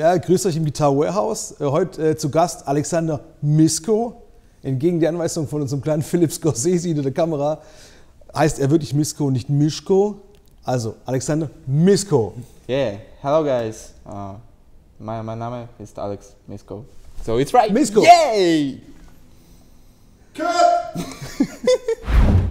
Ja, grüßt euch im Guitar Warehouse. Äh, Heute äh, zu Gast Alexander Misko. Entgegen der Anweisung von unserem kleinen Philipp Scorsese hinter der Kamera heißt er wirklich Misko, nicht Mischko. Also Alexander Misko. Yeah, hello guys. Uh, my, my name is Alex Misko. So it's right. Misko. Yay! Should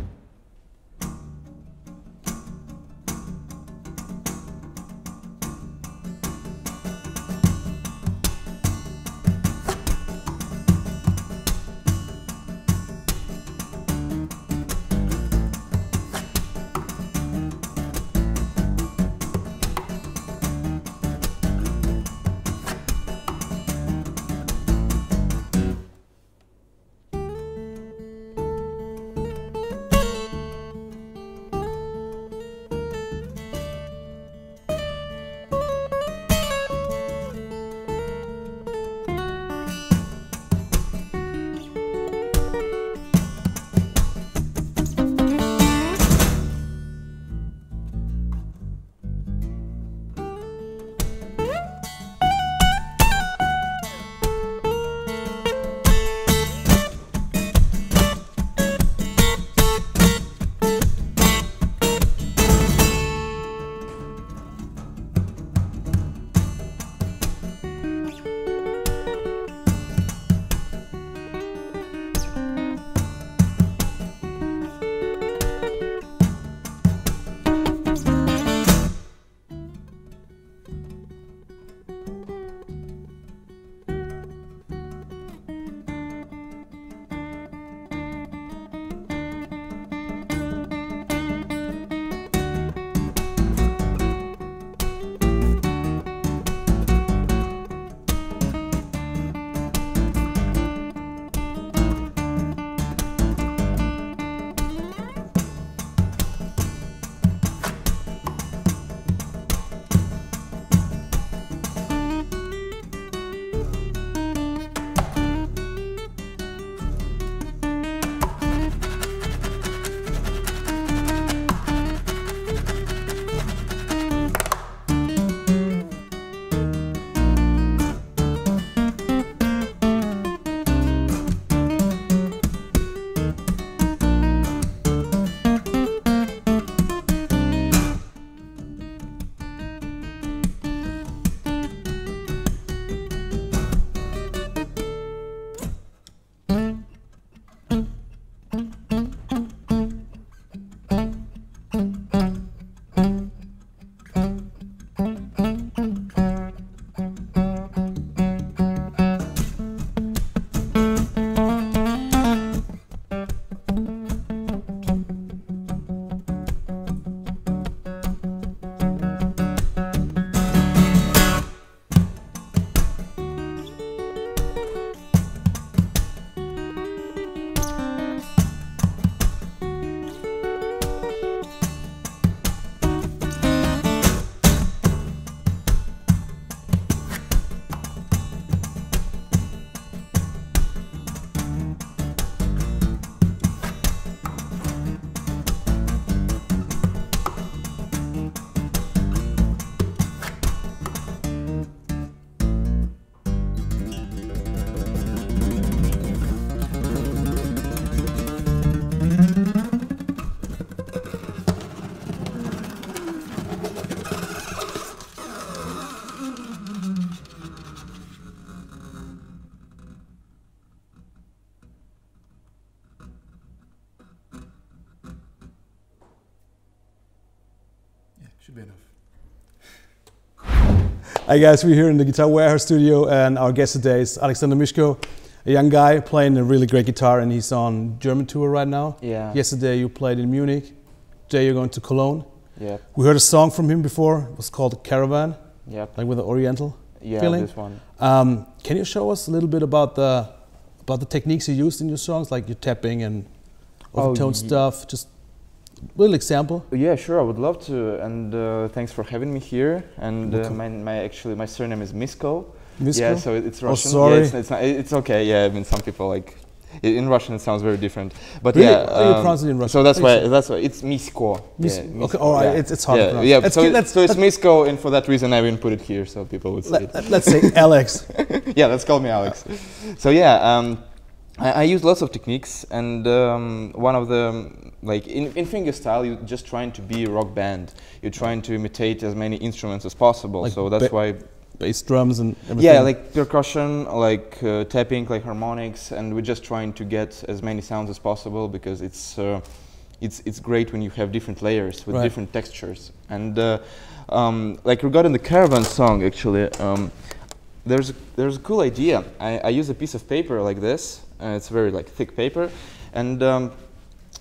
Hi guys, we're here in the Guitar Warehouse studio and our guest today is Alexander Mishko, a young guy playing a really great guitar and he's on German tour right now. Yeah. Yesterday you played in Munich. Today you're going to Cologne. Yep. We heard a song from him before. It was called Caravan, Yep. like with the Oriental Yeah, feeling. this one. Um, can you show us a little bit about the about the techniques you used in your songs, like your tapping and Oh, overtone ye- stuff? Just little example. Yeah, sure. I would love to. And uh, thanks for having me here. And uh, my, my actually my surname is Misko. Misko? Yeah, so it's Oh, Russian. sorry. Yeah, it's, it's, not, it's okay. Yeah, I mean, some people like in Russian it sounds very different. But Really? yeah, Oh, you um, pronounce it in Russian. So that's why that's why it's Misko. Mis- yeah, okay, Misko, all right, yeah. it's- it's hard yeah. Yeah, so, get- it- let's- so it's Misko, and for that reason I even put it here so people would see it. Let, us say Alex. yeah, let's call me Alex. So yeah, um, I, I use lots of techniques, and um, one of the like in, in fingerstyle, you're just trying to be a rock band. You're trying to imitate as many instruments as possible. Like so that's why Bass drums and everything. yeah, like percussion, like uh, tapping, like harmonics, and we're just trying to get as many sounds as possible because it's uh, it's it's great when you have different layers with Right. different textures. And uh, um, like regarding the caravan song, actually, um, there's a, there's a cool idea. I, I use a piece of paper like this. Uh, it's very like thick paper, and um,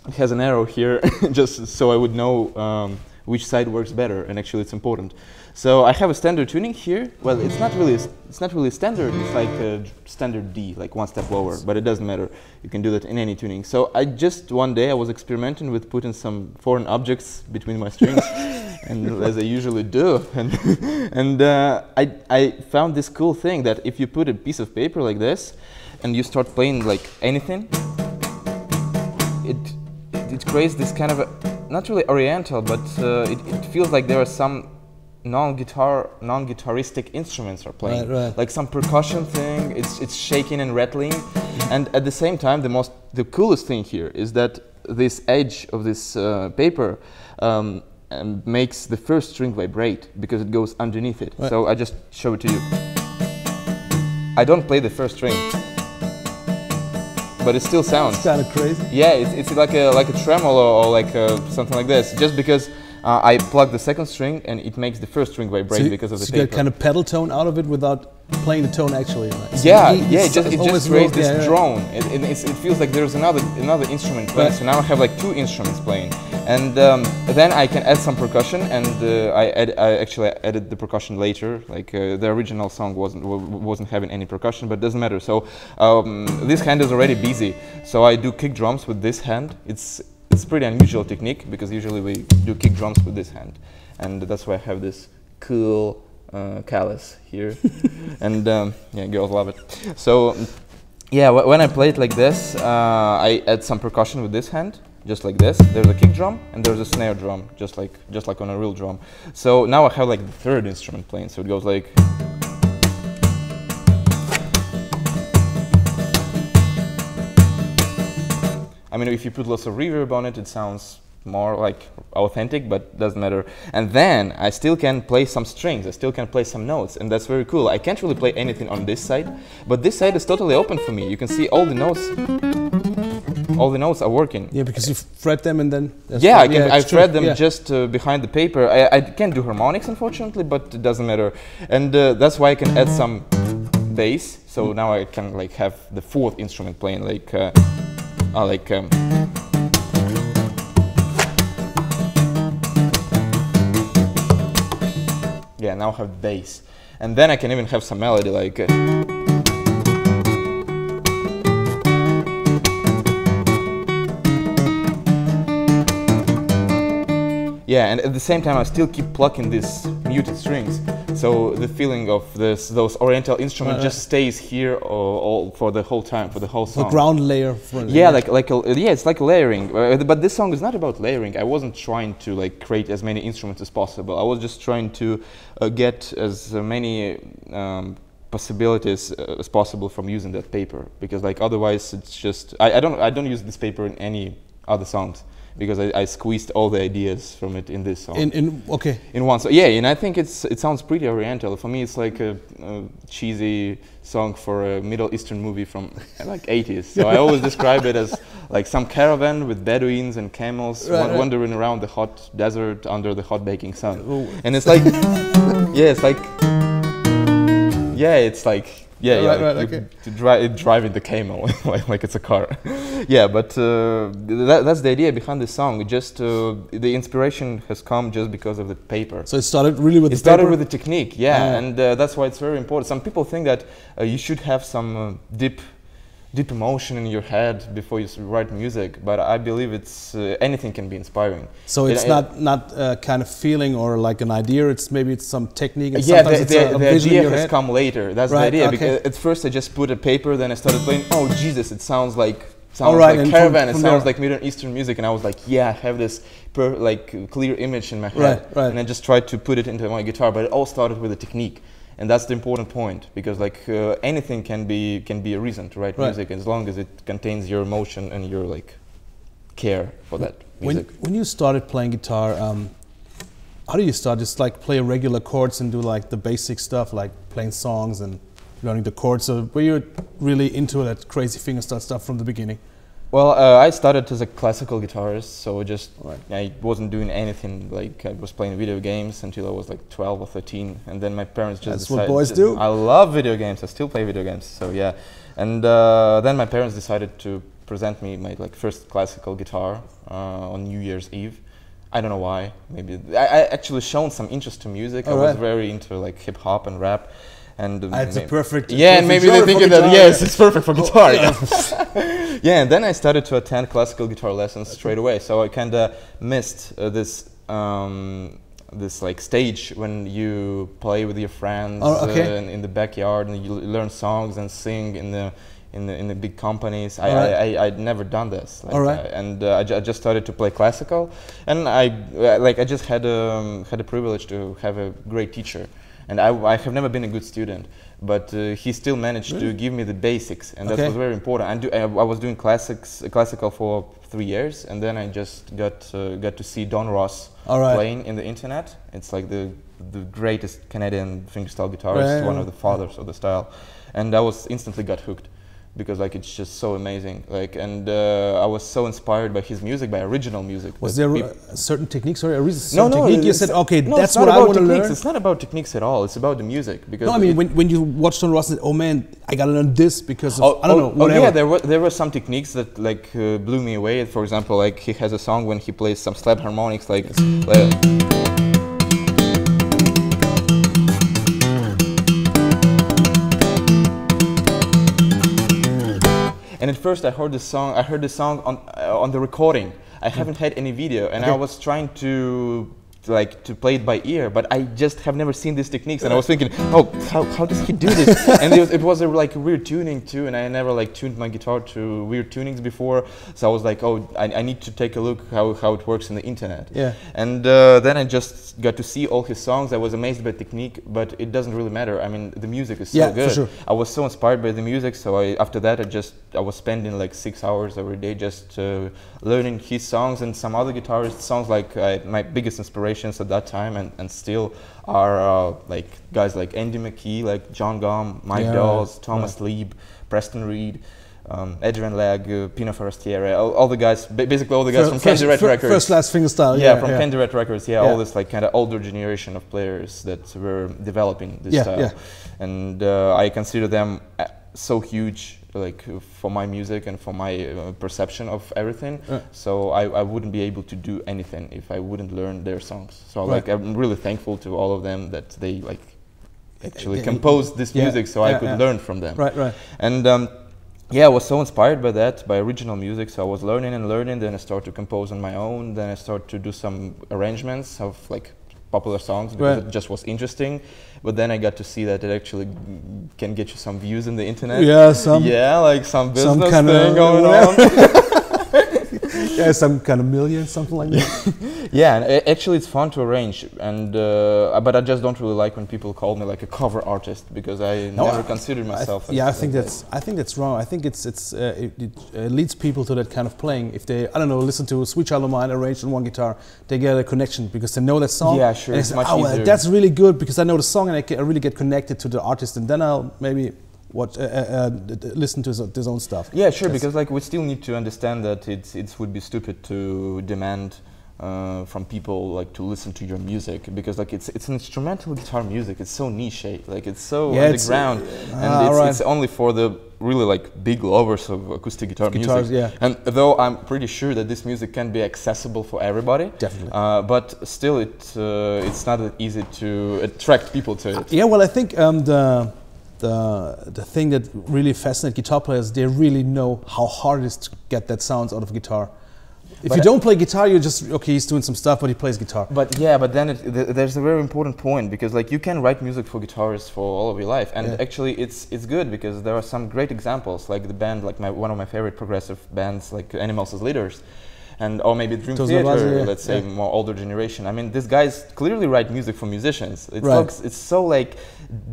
it has an arrow here just so I would know um, which side works better. And actually, it's important. So I have a standard tuning here. Well, it's not really it's not really standard. It's like a standard D, like one step lower. But it doesn't matter. You can do that in any tuning. So I just one day I was experimenting with putting some foreign objects between my strings, and as I usually do, and and uh, I I found this cool thing that if you put a piece of paper like this, and you start playing like anything, it it, it creates this kind of a, not really oriental, but uh, it, it feels like there are some non-guitar non-guitaristic instruments are playing. Right, right. like some percussion thing it's it's shaking and rattling. And at the same time the most the coolest thing here is that this edge of this uh, paper um, makes the first string vibrate because it goes underneath it. Right. so i just show it to you. I don't play the first string but it still sounds It's kind of crazy. yeah, it's, it's like a like a tremolo or like uh something like this. Just because uh, I plug the second string and it makes the first string vibrate so you, because of the so you paper. get kind of pedal tone out of it without playing the tone actually. Like, so yeah, you- yeah, it just, it just creates this yeah, yeah. drone. It, it, it feels like there's another another instrument playing. Right. So now I have like two instruments playing, and um, then I can add some percussion. And uh, I, add, I actually added the percussion later. Like uh, the original song wasn't wa- wasn't having any percussion, but it doesn't matter. So um, this hand is already busy. So I do kick drums with this hand. It's it's pretty unusual technique because usually we do kick drums with this hand, and that's why I have this cool uh, callus here, and um, yeah, girls love it. So yeah, wh- when I play it like this, uh, I add some percussion with this hand, just like this. There's a kick drum and there's a snare drum, just like just like on a real drum. So now I have like the third instrument playing. So it goes like. I mean, if you put lots of reverb on it, it sounds more like authentic, but doesn't matter. And then I still can play some strings. I still can play some notes, and that's very cool. I can't really play anything on this side, but this side is totally open for me. You can see all the notes. All the notes are working. Yeah, because you fret them and then. Yeah, I can. I it's true. thread them Yeah. just uh, behind the paper. I, I can't do harmonics, unfortunately, but it doesn't matter. And uh, that's why I can add some bass. So now I can like have the fourth instrument playing, like, uh, uh, like. Um, yeah, now I have bass, and then I can even have some melody, like. Uh, Yeah, and at the same time, I still keep plucking these muted strings, so the feeling of this those Oriental instruments Right, just stays here all, all for the whole time, for the whole The song. ground layer. For Yeah, like like a, yeah, it's like layering. Uh, but this song is not about layering. I wasn't trying to like create as many instruments as possible. I was just trying to uh, get as many um, possibilities uh, as possible from using that paper because like otherwise it's just I, I don't I don't use this paper in any other songs because I, I squeezed all the ideas from it in this song In, in okay. in one song. Yeah, and I think it's it sounds pretty oriental. For me, it's like a, a cheesy song for a Middle Eastern movie from like 80s. So I always describe it as like some caravan with Bedouins and camels Right, right. wandering around the hot desert under the hot baking sun. Oh. And it's like, yeah, it's like, yeah, it's like. Yeah, Right, yeah, right, like okay. to dri- driving the camel like, like it's a car. yeah, but uh, that, that's the idea behind the song. Just uh, the inspiration has come just because of the paper. So it started really with It the started paper? with the technique, yeah, Ah. and uh, that's why it's very important. Some people think that uh, you should have some uh, deep emotion in your head before you write music. But I believe it's uh, anything can be inspiring. So it's it- not not a kind of feeling or like an idea. It's maybe it's some technique. And yeah, sometimes the, it's the, the idea has head. come later. That's Right, the idea. okay. Because at first I just put a paper, then I started playing. Oh Jesus, it sounds like sounds like and from- caravan. from it sounds there- like Middle Eastern music, and I was like, yeah, I have this per, like clear image in my head, Right, right. and I just tried to put it into my guitar. But it all started with a technique. And that's the important point because like uh, anything can be can be a reason to write Right. music as long as it contains your emotion and your like care for that When, music. when you started playing guitar, um, how do you start? Just like play regular chords and do like the basic stuff, like playing songs and learning the chords. Or were you really into that crazy fingerstyle stuff from the beginning? Well, uh, I started as a classical guitarist, so just Right. I wasn't doing anything. Like I was playing video games until I was like 12 or 13, and then my parents just That's what boys do. I love video games. I still play video games. So yeah, and uh, then my parents decided to present me my like first classical guitar uh, on New Year's Eve. I don't know why. Maybe I, I actually shown some interest to music. I was Alright. very into like hip hop and rap. And Ah, it's a perfect- yeah, and maybe they think that guitar, yes, it's perfect for guitar. yeah. yeah, and then I started to attend classical guitar lessons straight away. So I kind of missed uh, this um, this like stage when you play with your friends Oh, okay. uh, in, in the backyard and you learn songs and sing in the in the in the big companies. I Alright. I, I I'd never done this. Like, Alright. uh, and uh, I, I just started to play classical, and I uh, like I just had um, had the privilege to have a great teacher. And I, I have never been a good student, but uh, he still managed to give me the basics, and that was very important. I, I, I was doing classics, uh, classical for three years, and then I just got uh, got to see Don Ross right. playing in the internet. It's like the the greatest Canadian fingerstyle guitarist, Right, one of the fathers of the style, and I was instantly got hooked because like it's just so amazing. Like, and uh, I was so inspired by his music, by original music. Was there a certain technique? Sorry, a reason, no, no, technique you said, okay, no, that's what I want to learn? It's not about techniques at all. It's about the music because No, I mean, when, when you watch Don Ross, oh man, I gotta learn this because of, Oh, I don't oh, know, oh, yeah, there were there were some techniques that like uh, blew me away. For example, like he has a song when he plays some slap harmonics, like. like first, I heard the song. I heard the song on uh, on the recording. I haven't had any video, and I was trying to like to play it by ear, but I just have never seen these techniques, and I was thinking, oh, how, how does he do this? and it was, it was a, like weird tuning too, and I never like tuned my guitar to weird tunings before, so I was like, oh, I, I need to take a look how, how it works in the internet. Yeah. And uh, then I just got to see all his songs. I was amazed by technique, but it doesn't really matter. I mean, the music is so Yeah, for good. sure. I was so inspired by the music, so I, after that I just I was spending like six hours every day just uh, learning his songs and some other guitarists' songs. Like uh, my biggest at that time and, and still are uh, like guys like Andy McKee, like John Gomm, Mike Yeah, Dawes, right, Thomas Leeb, Preston Reed. Um, Adrian Legg, uh, Pino Forastiere, all, all the guys, basically all the guys from Candyrat Records. First class fingerstyle. Yeah, Yeah, from yeah. Candyrat Records. Yeah, Yeah. all this like kind of older generation of players that were developing this style, and uh, I consider them uh, so huge, like for my music and for my uh, perception of everything. So I, I wouldn't be able to do anything if I wouldn't learn their songs. So Right. like I'm really thankful to all of them that they like actually Yeah, composed this yeah, music so I could yeah. learn from them. Right, right. And um, yeah, I was so inspired by that, by original music. So I was learning and learning. Then I started to compose on my own. Then I started to do some arrangements of like popular songs because Right. it just was interesting. But then I got to see that it actually can get you some views in the internet. Yeah, some- yeah, like some business some kind thing going on. yeah, some kind of million, something like that. yeah, and actually it's fun to arrange. And uh, but I just don't really like when people call me like a cover artist because I No, never I- considered I myself. yeah, I think that's I think that's wrong. I think it's it's uh, it, it uh, leads people to that kind of playing. If they I don't know listen to Sweet Child of Mine arranged on one guitar, they get a connection because they know that song. Yeah, sure, And it's much oh, well, easier." that's really good because I know the song and I, I really get connected to the artist, and then I'll maybe watch uh, uh, uh, listen to his, his own stuff. Yeah, sure. That's- Because like we still need to understand that it's it would be stupid to demand uh, from people like to listen to your music because like it's it's an instrumental guitar music. It's so niche, eh? like it's so Yeah, it's, underground, uh, and ah, it's, alright. it's only for the really like big lovers of acoustic guitar Guitars, music. yeah. And though I'm pretty sure that this music can be accessible for everybody, Definitely. uh, but still it uh, it's not that easy to attract people to it. Yeah, well, I think um, the the the thing that really fascinates guitar players, they really know how hard it is to get that sounds out of guitar. If But you don't play guitar, you're just okay. He's doing some stuff, but he plays guitar. But yeah, but then it, th- there's a very important point because like you can write music for guitarists for all of your life, and Yeah. actually it's it's good because there are some great examples like the band like my one of my favorite progressive bands like Animals as Leaders, and or maybe Dream Those Theater, let's say yeah. more older generation. I mean, these guys clearly write music for musicians. It Right. looks it's so like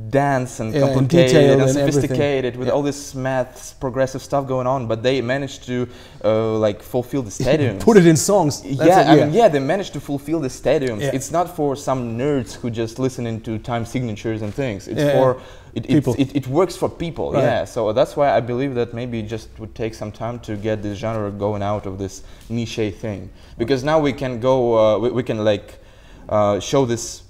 dance and Yeah, complicated and, and sophisticated with Yeah. all this maths progressive stuff going on, but they managed to uh, like fulfill the stadiums. Put it in songs. That's Yeah, I mean, yeah, they managed to fulfill the stadiums. It's not for some nerds who just listening to time signatures and things. It's for it, People. it, it works for people. Right. Yeah, so that's why I believe that maybe it just would take some time to get this genre going out of this niche thing. Because now we can go, uh, we, we can like uh, show this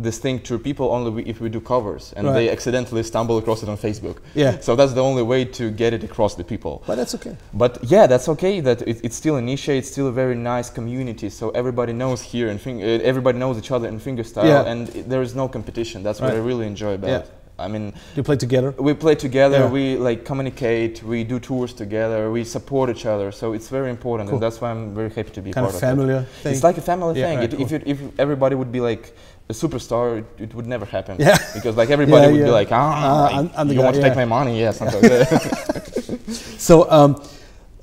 this thing to people only if we do covers and Right. they accidentally stumble across it on Facebook. Yeah. So that's the only way to get it across the people. But that's okay. But yeah, that's okay. That it, it's still a niche. It's still a very nice community. So everybody knows here and fing- uh, everybody knows each other in fingerstyle, Yeah. and i there is no competition. That's what I really enjoy about. Yeah. it. I mean, You play together. we play together. Yeah. We like communicate. We do tours together. We support each other. So it's very important, Cool. and that's why I'm very happy to be Kind part of of it. It's like a family Yeah, thing. right, it, If, it, if everybody would be like a superstar, it, it would never happen. Yeah. Because like everybody Yeah, would be like, ah, I'm- I'm the you guy, want to take my money? Yeah, something like that. So, um,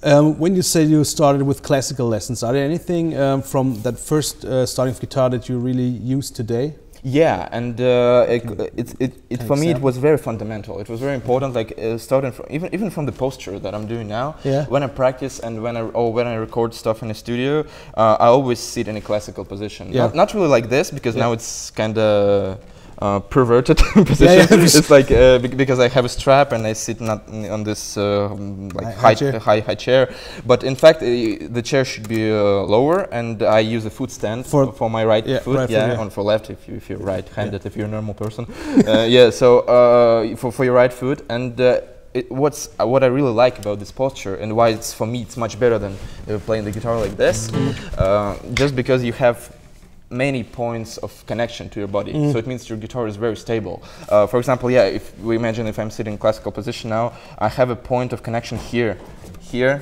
um, when you say you started with classical lessons, are there anything um, from that first uh, starting of guitar that you really use today? Yeah, and uh, it, it, it, it for me it was very fundamental. It was very important, like uh, starting from even even from the posture that I'm doing now. Yeah. When I practice and when I or when I record stuff in the studio, uh, I always sit in a classical position. Yeah. Not, not really like this because Yeah. now it's kind of. Uh, perverted position. yeah. it's like uh, bec- because I have a strap and I sit not on this uh, like High- high, high chair. high high chair, but in fact uh, the chair should be uh, lower and I use a foot stand For- for, my right yeah, foot. right foot, yeah, yeah. on for left if you if you're right-handed if you're a normal person. uh, yeah, so uh, for for your right foot and. Uh, it, what's uh, what I really like about this posture and why it's for me it's much better than uh, playing the guitar like this, uh, just because you have many points of connection to your body. So it means your guitar is very stable. Uh, for example, yeah, if we imagine if I'm sitting in classical position now, I have a point of connection here, here,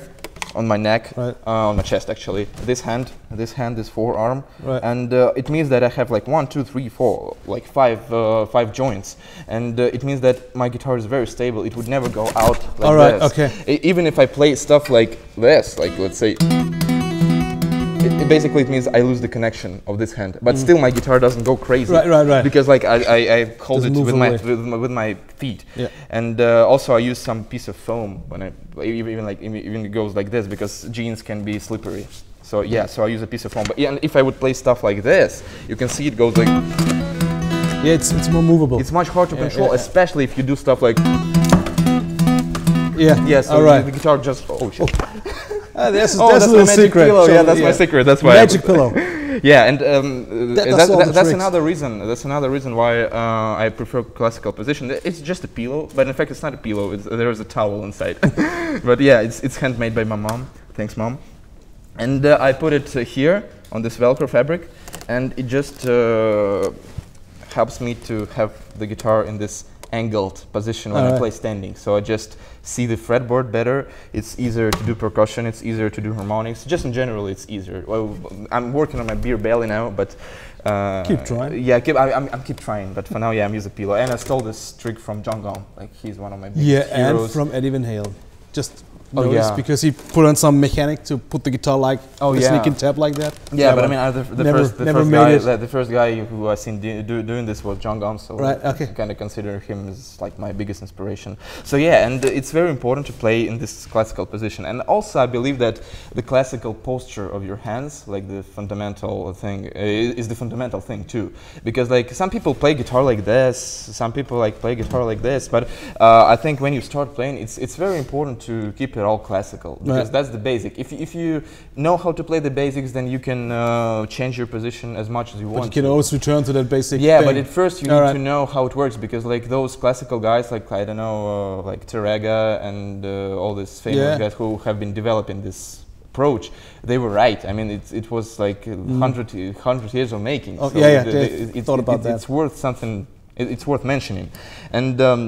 on my neck, Right. uh, on my chest actually. This hand, this hand this forearm, Right. and uh, it means that I have like one, two, three, four, like five, uh, five joints, and uh, it means that my guitar is very stable. It would never go out like All right, this. okay. E- even if I play stuff like this, like let's say. It, it basically it means I lose the connection of this hand, but still my guitar doesn't go crazy. Mm. Right, right, right. Because like I, I, I hold it with my, with my with my feet, Yeah. and uh, also I use some piece of foam when I even even like even it goes like this because jeans can be slippery. So yeah, so I use a piece of foam. But yeah, and if I would play stuff like this, you can see it goes like Yeah, it's, it's more movable. it's much harder to Yeah, control, yeah. especially if you do stuff like yeah, yeah. So all right. the guitar just oh shit. Ah, there's a, Oh, that's my little magic secret. pillow. So, Yeah, that's my secret. That's why. I- Magic pillow. Yeah, and um, That uh, does all that's another reason. That's another reason why uh, I prefer classical position. It's just a pillow, but in fact, it's not a pillow. It's, there is a towel inside. but yeah, it's it's handmade by my mom. Thanks, mom. And uh, I put it uh, here on this Velcro fabric, and it just uh, helps me to have the guitar in this angled position when I play standing. So I just see the fretboard better. It's easier to do percussion. It's easier to do harmonics. Just in general, it's easier. Well, I'm working on my beer belly now, but uh, Keep trying. Yeah, keep, I, I'm, I'm keep trying. But for now, yeah, I'm using a pillow. And I stole this trick from John Gomm. Like he's one of my biggest Yeah, and from Eddie Van Halen. Just Oh, noticed yeah. because he put on some mechanic to put the guitar like Oh, the yeah. sneak and tap like that. Yeah, but I mean, uh, the, the never- first, the first guy, the, first guy who I seen do, do, doing this was John so Right, okay. I kind of consider him as like my biggest inspiration. So yeah, and it's very important to play in this classical position, and also I believe that the classical posture of your hands, like the fundamental thing, uh, is the fundamental thing too, because like some people play guitar like this, some people like play guitar like this, but uh, I think when you start playing, it's it's very important to keep it all classical because Right. that's the basic. If, if you know how to play the basics, then you can uh, change your position as much as you But you can to. always return to that basic yeah, thing. but at first you All need right. to know how it works because like those classical guys, like I don't know, uh, like Tarrega and uh, all these famous Yeah. guys who have been developing this approach, they were right. I mean, it, it was like a hundred hundred years of making. Mm. Oh, yeah, yeah, the- the- it- thought about it- that. It's worth something. It, it's worth mentioning, and. Um,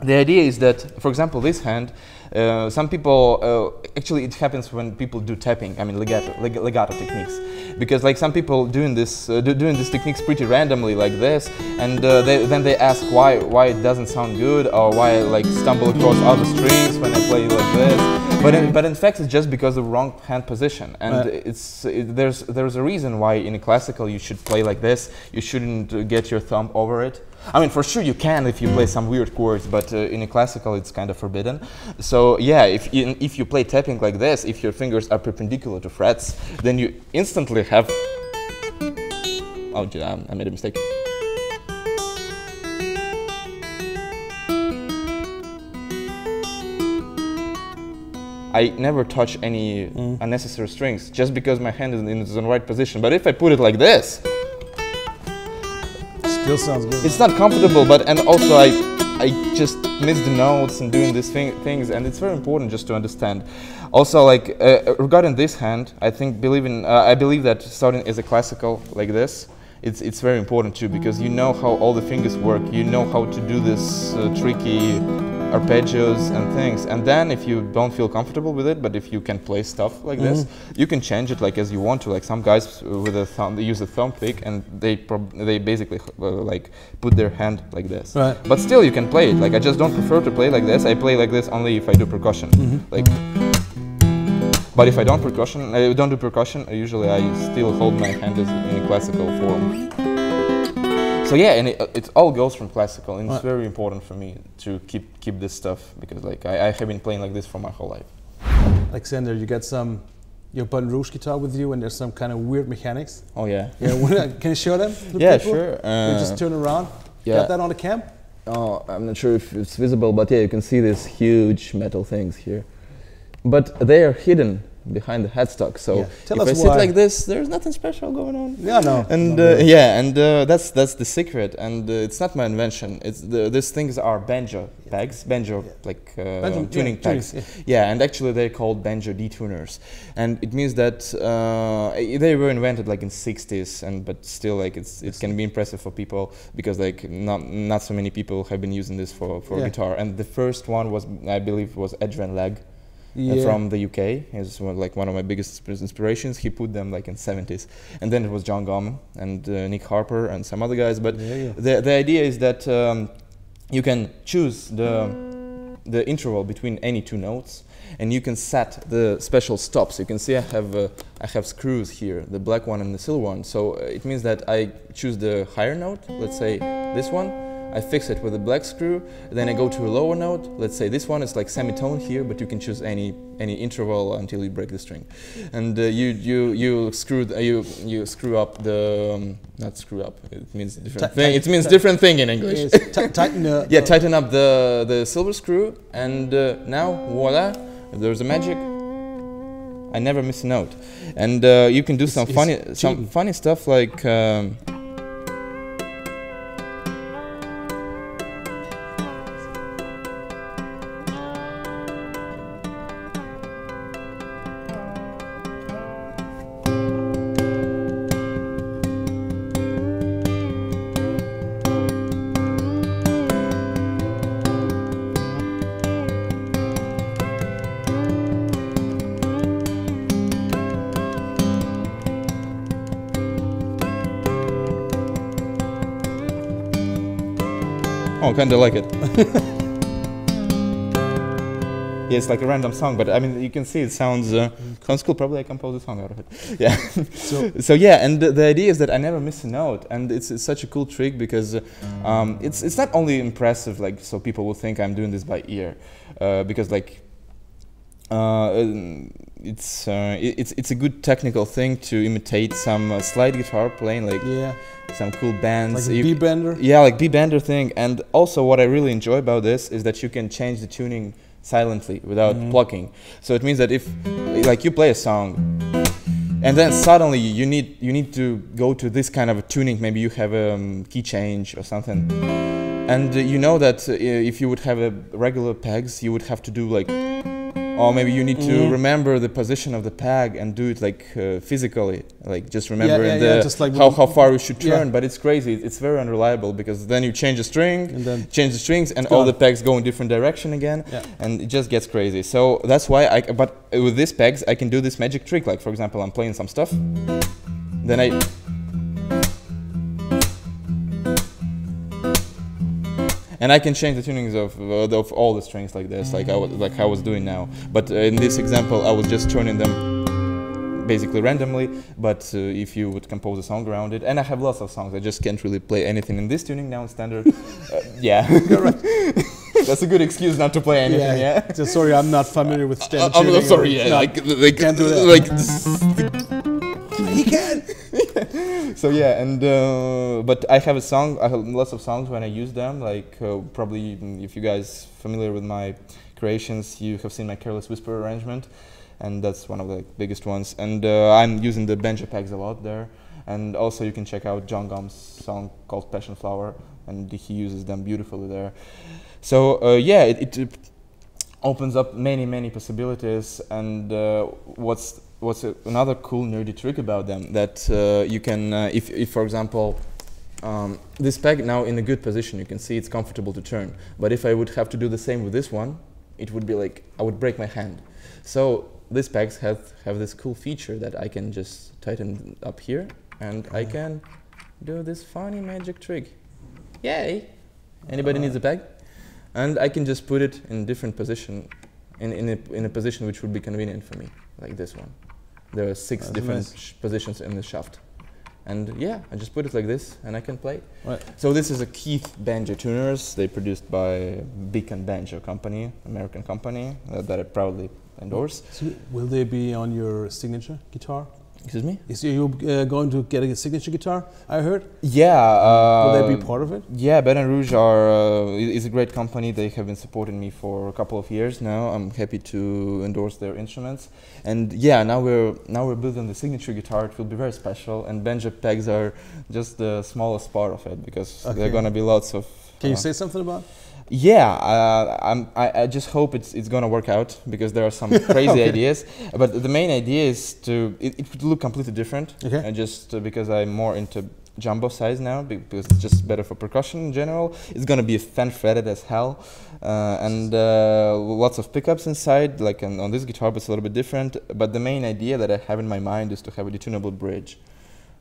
the idea is that, for example, this hand, uh, some people uh, actually it happens when people do tapping. I mean legato, leg, legato techniques, because like some people doing this uh, do, doing these techniques pretty randomly like this, and uh, they, then they ask why why it doesn't sound good or why I like stumble across other strings when I play like this. But in, but in fact it's just because of the wrong hand position, and it's it, there's there's a reason why in a classical you should play like this. You shouldn't get your thumb over it. I mean, for sure you can if you play some weird chords, but uh, in a classical it's kind of forbidden. So yeah, if you, if you play tapping like this, if your fingers are perpendicular to frets, then you instantly have. Oh, gee, I made a mistake. I never touch any unnecessary strings just because my hand is in the right position. But if I put it like this, Still sounds good. it's not comfortable but and also i i just miss the notes and doing these thing, things and it's very important just to understand. Also like uh, regarding this hand i think believe in uh, i believe that starting as a classical like this. It's it's very important too because you know how all the fingers work. You know how to do this uh, tricky arpeggios and things. And then if you don't feel comfortable with it but if you can play stuff like this you can change it like as you want to. Like some guys with a thumb they use a thumb pick and they prob- they basically uh, like put their hand like this. Right. but still you can play it. Like i just don't prefer to play like this. I play like this only if i do percussion. Like but if i don't percussion i don't do percussion usually i still hold my hand in a classical form so yeah and it, uh, it all goes from classical and it's very important for me to keep keep this stuff because like I, I have been playing like this for my whole life Alexander, you got some your Baton Rouge guitar with you, and there's some kind of weird mechanics. oh yeah Yeah, can you show them? to yeah people? sure You uh, just turn around. yeah. Got that on the cam? Oh, I'm not sure if it's visible, but yeah, you can see these huge metal things here. But they are hidden behind the headstock. So Yeah. Tell if us I sit why. like this, there's nothing special going on. Yeah, no. And no, uh, yeah, and uh, that's that's the secret. And uh, it's not my invention. It's the, these things are banjo pegs, banjo Yeah. like uh, Banjo- yeah, tuning pegs. yeah. Yeah, and actually they're called banjo detuners, and it means that uh, they were invented like in 60s, and but still like it's it can be impressive for people because like not not so many people have been using this for for Yeah. guitar. And the first one was I believe was Adrian Legg. Yeah. From the UK, he's one, like one of my biggest inspirations. He put them like in 70s, and then it was John Gomm and uh, Nick Harper and some other guys. But Yeah, yeah. the the idea is that um, you can choose the the interval between any two notes and you can set the special stops you can see i have uh, i have screws here the black one and the silver one so uh, it means that i choose the higher note let's say this one i fix it with a black screw then i go to a lower note let's say this one is like semitone here but you can choose any any interval until you break the string and uh, you you you screw you you screw up the um, not screw up it means different Ti- thing it means different thing in english tighten the. yeah, tighten up the, the silver screw, and uh, now, voila, there's a magic. I never miss a note. And uh, you can do some it's funny, some funny stuff like. Um, kind of like it. yeah, it's like a random song, but I mean, you can see it sounds uh, sounds cool. Probably I composed a song out of it. Yeah. So, so yeah, and the, the idea is that I never miss a note, and it's, it's such a cool trick because um, it's it's not only impressive, like so people will think I'm doing this by ear, uh, because like it's uh, it, it's it's a good technical thing to imitate some uh, slide guitar playing, like yeah, some cool bands. a B bender. yeah, like B bender thing, and also what I really enjoy about this is that you can change the tuning silently without Mhm. plucking. So it means that if like you play a song and then suddenly you need you need to go to this kind of a tuning, maybe you have a um, key change or something, and uh, you know that uh, if you would have a regular pegs, you would have to do like or maybe you need to Mhm. remember the position of the peg and do it like uh, physically, like just remember yeah, the yeah, just like how, how far you should Yeah. turn. But it's crazy. It's very unreliable because then you change the string, And then change the strings, and all gone. the pegs go in different direction again, Yeah. and it just gets crazy. So that's why I. But with these pegs, I can do this magic trick. Like for example, I'm playing some stuff, then I. And I can change the tunings of, uh, of all the strings like this, like I was, like I was doing now. But uh, in this example, I was just turning them basically randomly. But uh, if you would compose a song around it, and I have lots of songs, I just can't really play anything in this tuning now in standard. uh, yeah, that's a good excuse not to play anything. Yeah. Just sorry, I'm not familiar with standard I'm, I'm tuning. sorry. Yeah, like like can't do that. like he can. So yeah and uh, but i have a song i have lots of songs when i use them like uh, probably if you guys familiar with my creations you have seen my careless whisper arrangement and that's one of the biggest ones. And uh, i'm using the banjo pegs a lot there. And also you can check out john gomm's song called passion flower and he uses them beautifully there. So uh, yeah it, it opens up many many possibilities. And uh, what's what's a, another cool nerdy trick about them that uh, you can uh, if, if for example um, this peg now in a good position you can see it's comfortable to turn. But if I would have to do the same with this one it would be like I would break my hand. So these pegs have have this cool feature that I can just tighten up here and I can do this funny magic trick. Yay! Anybody needs a peg? And I can just put it in different position, in in a, in a position which would be convenient for me, like this one. There are six That's different nice. sh- positions in the shaft, and yeah, I just put it like this, and I can play. Right. So this is a Keith Banjo Tuners. They produced by Beacon Banjo Company, American company uh, that I proudly endorse. So will they be on your signature guitar? Excuse me. Is you uh, going to get a signature guitar? I heard. Yeah. Uh, Will they be part of it? Yeah, Baton Rouge are uh, is a great company. They have been supporting me for a couple of years now. I'm happy to endorse their instruments. And yeah, now we're now we're building the signature guitar. It will be very special. And banjo pegs are just the smallest part of it because there Okay. are gonna be lots of. Can you uh, say something about? yeah, uh, I'm, I, I just hope it's, it's gonna work out because there are some crazy Okay. ideas. But the main idea is to it, it look completely different. Okay. And just uh, because I'm more into jumbo size now because it's just better for percussion in general. It's gonna be fan fretted as hell, uh, and uh, lots of pickups inside. Like on, on this guitar, but it's a little bit different. But the main idea that I have in my mind is to have a detunable bridge.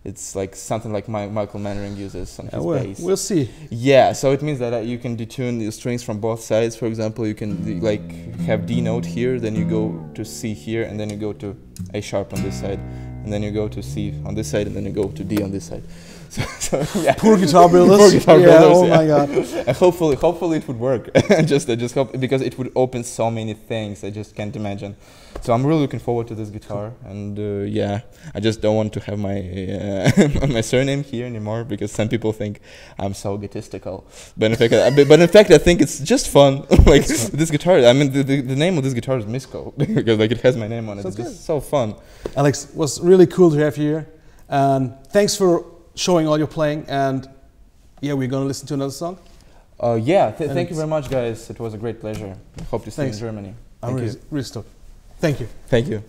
It's like something like my, Michael Manring uses on his well, bass. we'll see. Yeah, so it means that uh, you can detune the strings from both sides. For example, you can like have D note here, then you go to C here, and then you go to A sharp on this side, and then you go to C on this side, and then you go to D on this side. So, so yeah. Poor guitar builders. Poor guitar yeah, builders, Oh yeah. my god. Uh, hopefully, hopefully it would work. I just, I just hope because it would open so many things. I just can't imagine. So I'm really looking forward to this guitar, and uh, yeah, I just don't want to have my uh, my surname here anymore because some people think I'm so egotistical. But in fact, I, but in fact, I think it's just fun. like this guitar. I mean, the, the, the name of this guitar is Misko because like it has my name on it. Sounds it's just so fun. Alex, it was really cool to have you here. And thanks for showing all your playing. And yeah, we're going to listen to another song. Uh, yeah, th- And thank you very much, guys. It was a great pleasure. Hope to see Thanks. you in Germany. I'm Thank really, you. really. Thank you. Thank you.